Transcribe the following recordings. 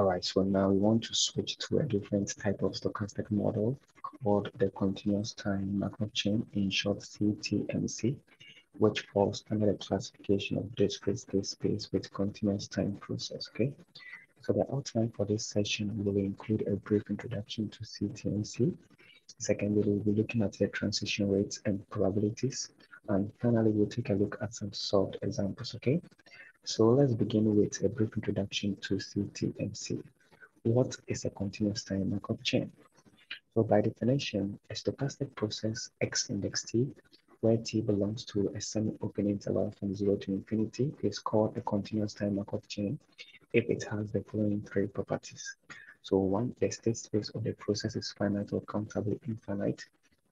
All right, so now we want to switch to a different type of stochastic model called the continuous time Markov chain, in short CTMC, which falls under the classification of discrete state space with continuous time process, okay? So the outline for this session will include a brief introduction to CTMC. Secondly, we'll be looking at the transition rates and probabilities. And finally, we'll take a look at some solved examples, okay? So let's begin with a brief introduction to CTMC. What is a continuous time Markov chain? So by definition, a stochastic process X index T, where T belongs to a semi-open interval from zero to infinity, is called a continuous time Markov chain if it has the following three properties. So one, the state space of the process is finite or countably infinite.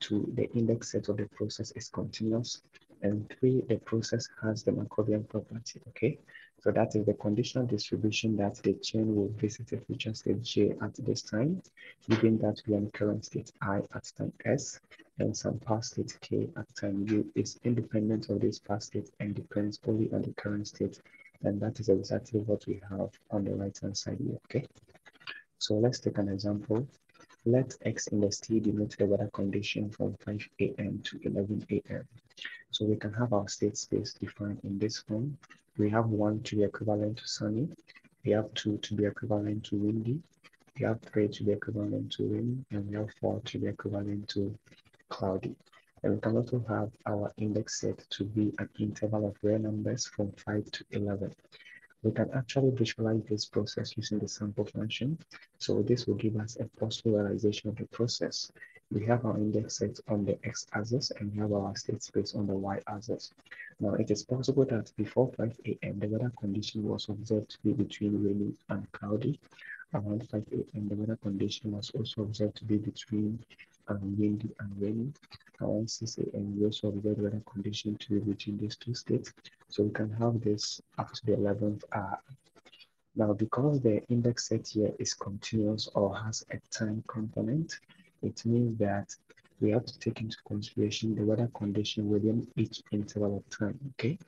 Two, the index set of the process is continuous. And three, the process has the Markovian property, okay? So that is the conditional distribution that the chain will visit a future state J at this time, given that we are in current state I at time S, and some past state K at time U is independent of this past state and depends only on the current state. And that is exactly what we have on the right-hand side here, okay? So let's take an example. Let X in the T denote the weather condition from 5 a.m. to 11 a.m. So we can have our state space defined in this form. We have one to be equivalent to sunny. We have two to be equivalent to windy. We have three to be equivalent to rain. And we have four to be equivalent to cloudy. And we can also have our index set to be an interval of real numbers from 5 to 11. We can actually visualize this process using the sample function. So this will give us a possible realization of the process we have our index set on the x-axis and we have our state space on the y-axis. Now, it is possible that before 5 a.m., the weather condition was observed to be between rainy and cloudy. Around 5 a.m., the weather condition was also observed to be between um, windy and rainy. Around 6 a.m., we also observed weather condition to be between these two states. So we can have this up to the 11th hour. Now, because the index set here is continuous or has a time component, it means that we have to take into consideration the weather condition within each interval of time, okay?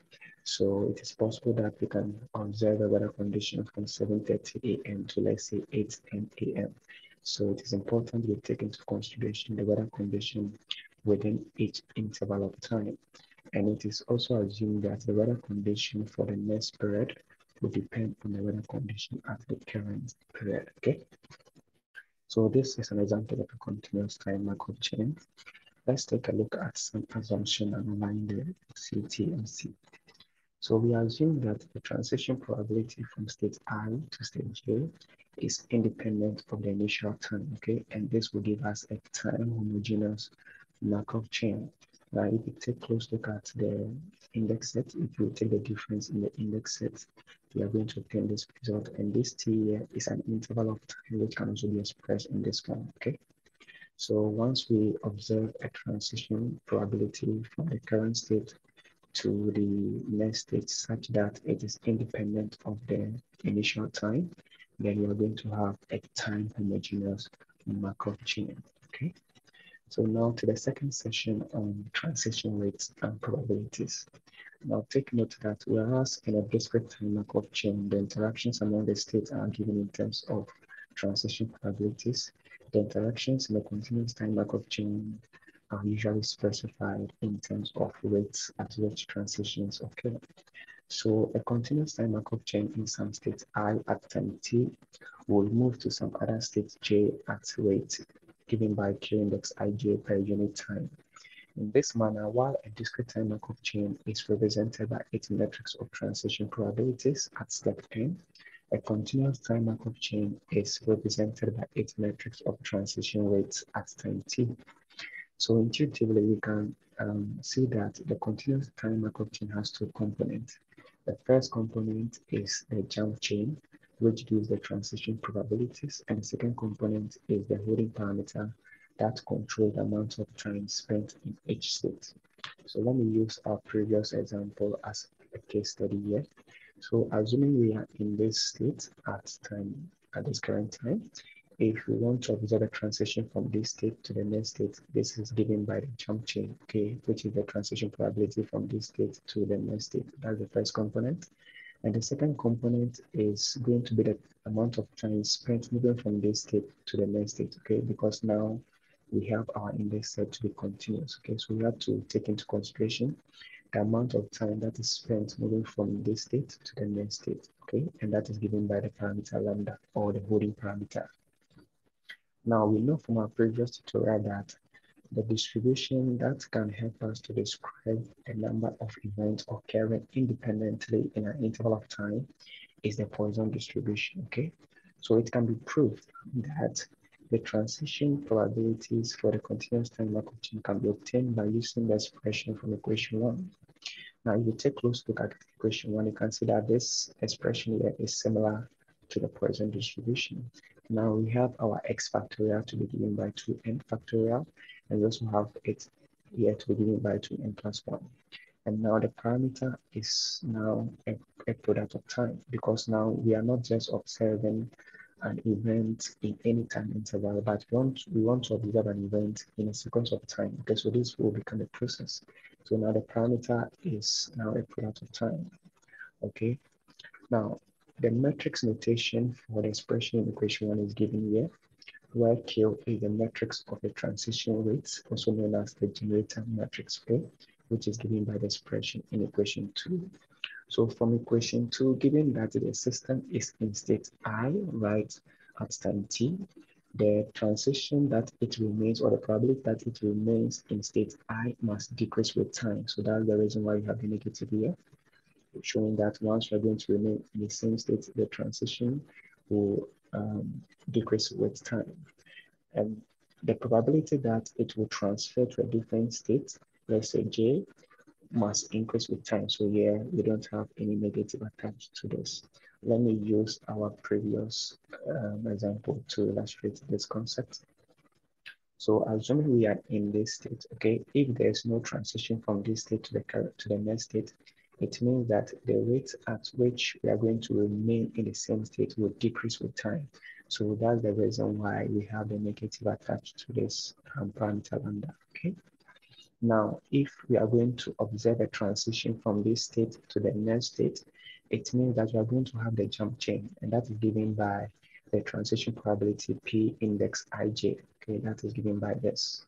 So it is possible that we can observe the weather condition from 7.30 a.m. to let's say 8 a.m. So it is important we take into consideration the weather condition within each interval of time. And it is also assumed that the weather condition for the next period will depend on the weather condition at the current period, okay? So this is an example of a continuous time Markov chain. Let's take a look at some assumption underlying the CTMC. So we assume that the transition probability from state I to state J is independent of the initial time, okay? And this will give us a time homogeneous Markov chain. Now, if you take a close look at the index set, if you take the difference in the index set, are going to obtain this result. And this t here is an interval of time which can also be expressed in this form, okay? So once we observe a transition probability from the current state to the next state such that it is independent of the initial time, then you are going to have a time homogeneous Markov chain, okay? So now to the second session on transition rates and probabilities. Now take note that we whereas in a discrete time Markov chain, the interactions among the states are given in terms of transition probabilities, the interactions in a continuous time Markov chain are usually specified in terms of rates at which transitions occur. So a continuous time Markov chain in some states I at time t will move to some other state j at rate given by Q index ij per unit time. In this manner, while a discrete time Markov chain is represented by its metrics of transition probabilities at step n, a continuous time Markov chain is represented by its metrics of transition rates at time t. So intuitively, we can um, see that the continuous time Markov chain has two components. The first component is the jump chain, which gives the transition probabilities. And the second component is the holding parameter that controls the amount of time spent in each state. So let me use our previous example as a case study here. So assuming we are in this state at time at this current time, if we want to observe a transition from this state to the next state, this is given by the jump chain, okay, which is the transition probability from this state to the next state. That's the first component. And the second component is going to be the amount of time spent moving from this state to the next state, okay? Because now we have our index set to be continuous, okay? So we have to take into consideration the amount of time that is spent moving from this state to the next state, okay? And that is given by the parameter lambda or the holding parameter. Now we know from our previous tutorial that the distribution that can help us to describe a number of events occurring independently in an interval of time is the Poisson distribution, okay? So it can be proved that the transition probabilities for the continuous time Markov chain can be obtained by using the expression from equation one. Now, if you take a close look at equation one, you can see that this expression here is similar to the Poisson distribution. Now we have our x factorial to be given by 2n factorial and we also have it here to be given by 2n plus 1. And now the parameter is now a, a product of time because now we are not just observing an event in any time interval, but we want, we want to observe an event in a sequence of time. Okay, so this will become a process. So now the parameter is now a product of time. Okay, now the matrix notation for the expression in equation one is given here where Q is the matrix of the transition rates, also known as the generator matrix, okay, which is given by the expression in equation two. So from equation two, given that the system is in state I, right, at time t, the transition that it remains or the probability that it remains in state I must decrease with time. So that's the reason why you have the negative here, showing that once you're going to remain in the same state, the transition will um, decrease with time. And the probability that it will transfer to a different state, let's say J, must increase with time. So here we don't have any negative attached to this. Let me use our previous um, example to illustrate this concept. So assuming we are in this state, okay, if there's no transition from this state to the to the next state, it means that the rate at which we are going to remain in the same state will decrease with time. So that's the reason why we have the negative attached to this um, parameter lambda, okay? Now, if we are going to observe a transition from this state to the next state, it means that we are going to have the jump chain, and that is given by the transition probability P index ij, okay? That is given by this.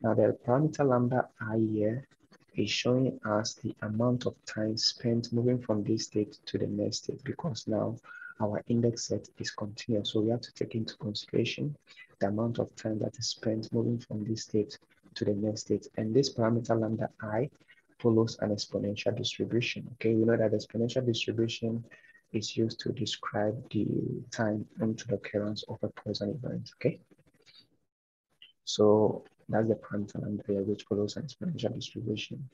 Now, the parameter lambda i here is showing us the amount of time spent moving from this state to the next state because now our index set is continuous. So we have to take into consideration the amount of time that is spent moving from this state to the next state. And this parameter lambda i follows an exponential distribution. Okay, we know that exponential distribution is used to describe the time into the occurrence of a Poisson event. Okay, so that's the parameter lambda which follows an exponential distribution.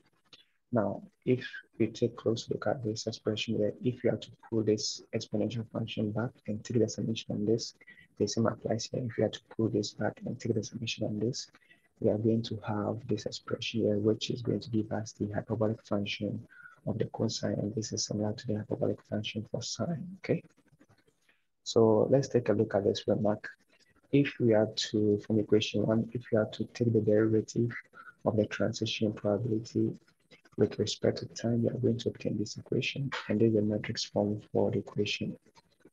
Now, if we take a close look at this expression here, if you have to pull this exponential function back and take the summation on this, the same applies here. If you have to pull this back and take the summation on this, we are going to have this expression here, which is going to give us the hyperbolic function of the cosine, and this is similar to the hyperbolic function for sine, okay? So let's take a look at this remark. If we are to, from equation one, if we are to take the derivative of the transition probability with respect to time, we are going to obtain this equation, and there's a matrix form for the equation,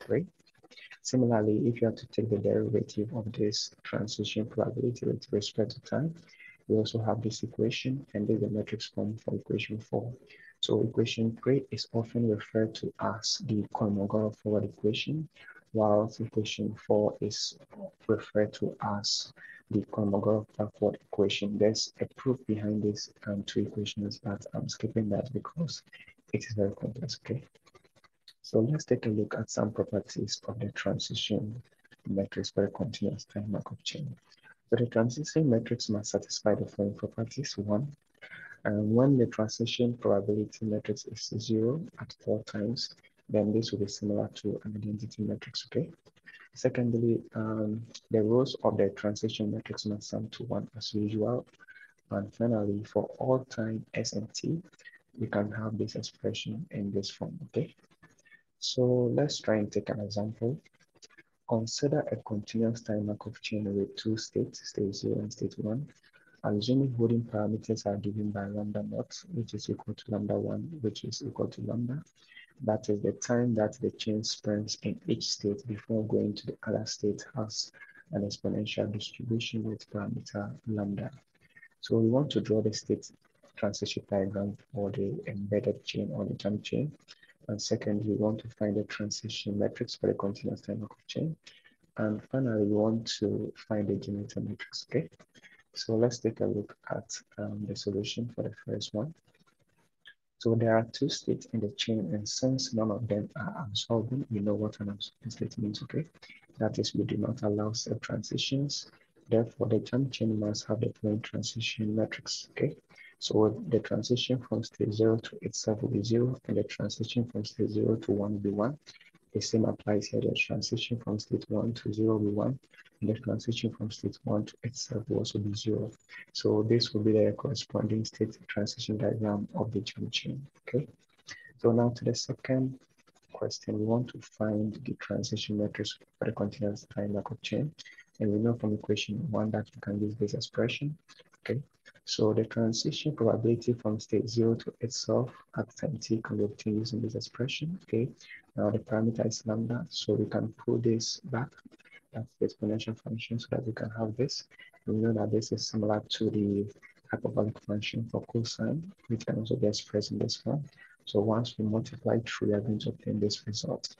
right? Similarly, if you have to take the derivative of this transition probability with respect to time, we also have this equation, and there's a matrix form for equation four. So equation three is often referred to as the Kolmogorov forward equation, while equation four is referred to as the Kolmogorov backward equation. There's a proof behind these um, two equations, but I'm skipping that because it is very complex, okay? So let's take a look at some properties of the transition matrix for a continuous time Markov chain. So the transition matrix must satisfy the following properties. One, um, when the transition probability matrix is zero at four times, then this will be similar to an identity matrix, okay? Secondly, um, the rows of the transition matrix must sum to one as usual. And finally, for all time S and T, we can have this expression in this form, okay? So let's try and take an example. Consider a continuous time Markov chain with two states, state zero and state one. Assuming holding parameters are given by lambda naught, which is equal to lambda one, which is equal to lambda, That is the time that the chain spends in each state before going to the other state has an exponential distribution with parameter lambda. So we want to draw the state transition diagram for the embedded chain or the jump chain. And second, we want to find the transition matrix for the continuous time Markov chain. And finally, we want to find the generator matrix, okay? So let's take a look at um, the solution for the first one. So there are two states in the chain, and since none of them are absorbing, we know what an absorbing state means, okay? That is, we do not allow step transitions. Therefore, the jump chain must have the following transition matrix, okay? So the transition from state 0 to itself will be 0, and the transition from state 0 to 1 will be 1. The same applies here. The transition from state 1 to 0 will be 1, and the transition from state 1 to itself will also be 0. So this will be the corresponding state transition diagram of the chain. Okay. So now to the second question, we want to find the transition matrix for the continuous time Markov chain. And we know from equation 1 that we can use this expression. Okay. So the transition probability from state zero to itself at t can be obtained using this expression. Okay, now the parameter is lambda, so we can pull this back. That's the exponential function so that we can have this. We know that this is similar to the hyperbolic function for cosine, which can also be expressed in this form. So once we multiply through, we are going to obtain this result.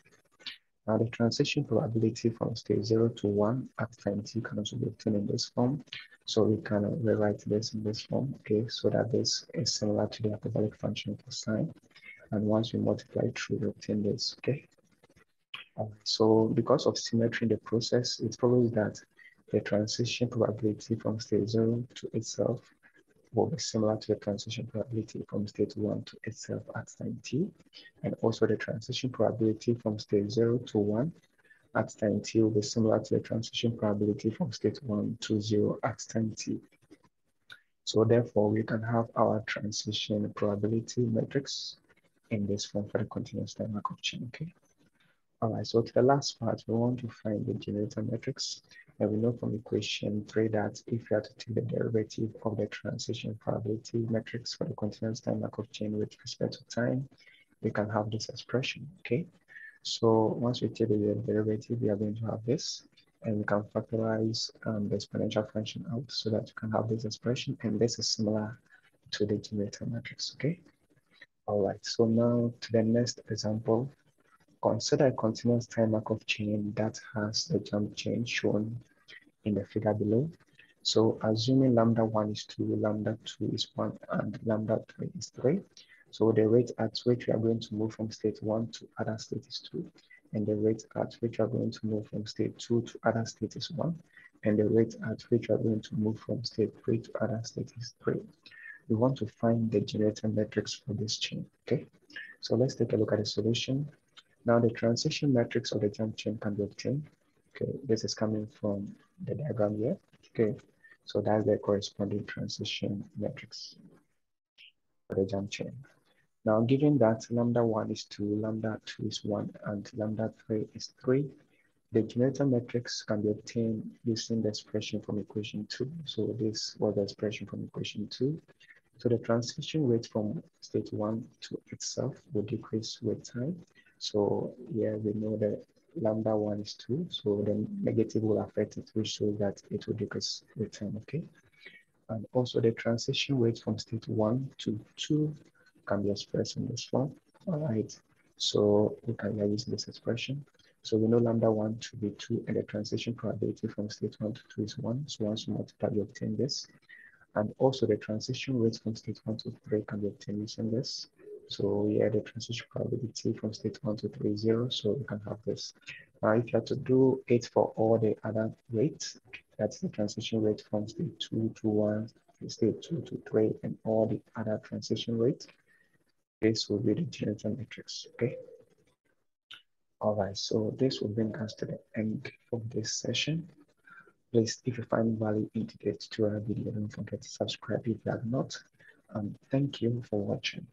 Now the transition probability from state 0 to 1 at time t can also be obtained in this form. So we can rewrite this in this form, okay, so that this is similar to the hyperbolic function for sine. And once we multiply through, we obtain this, okay? so because of symmetry in the process, it follows that the transition probability from state 0 to itself will be similar to the transition probability from state 1 to itself at time t. And also the transition probability from state 0 to 1 at time t will be similar to the transition probability from state 1 to 0 at time t. So therefore, we can have our transition probability matrix in this form for the continuous time Markov chain, okay? All right, so to the last part, we want to find the generator matrix. And we know from equation three that if you have to take the derivative of the transition probability matrix for the continuous time Markov chain with respect to time, we can have this expression, okay? So once we take the derivative, we are going to have this, and we can factorize um, the exponential function out so that you can have this expression, and this is similar to the generator matrix, okay? All right, so now to the next example. Consider a continuous time Markov chain that has the jump chain shown in the figure below. So assuming lambda 1 is 2, lambda 2 is 1, and lambda 3 is 3, so the rate at which we are going to move from state one to other state is two. And the rate at which we are going to move from state two to other state is one. And the rate at which we are going to move from state three to other state is three. We want to find the generator matrix for this chain, okay? So let's take a look at the solution. Now the transition matrix of the jump chain can be obtained. Okay, this is coming from the diagram here. Okay, so that's the corresponding transition matrix for the jump chain. Now, given that lambda 1 is 2, lambda 2 is 1, and lambda 3 is 3, the generator matrix can be obtained using the expression from equation 2. So this was the expression from equation 2. So the transition rate from state 1 to itself will decrease with time. So here we know that lambda 1 is 2, so the negative will affect it, which shows that it will decrease with time, okay? And also the transition rate from state 1 to 2 can be expressed in this form. All right. So we can use this expression. So we know lambda 1 to be 2 and the transition probability from state 1 to 2 is 1. So once you multiply, you obtain this. And also the transition rate from state 1 to 3 can be obtained using this. So yeah, the transition probability from state 1 to 3 is 0. So we can have this. Now if you have to do it for all the other rates, that's the transition rate from state 2 to 1, state 2 to 3, and all the other transition rates this will be the generator matrix, okay? All right, so this will bring us to the end of this session. Please, if you find value in today's tutorial video, don't forget to subscribe if you have not. Um, thank you for watching.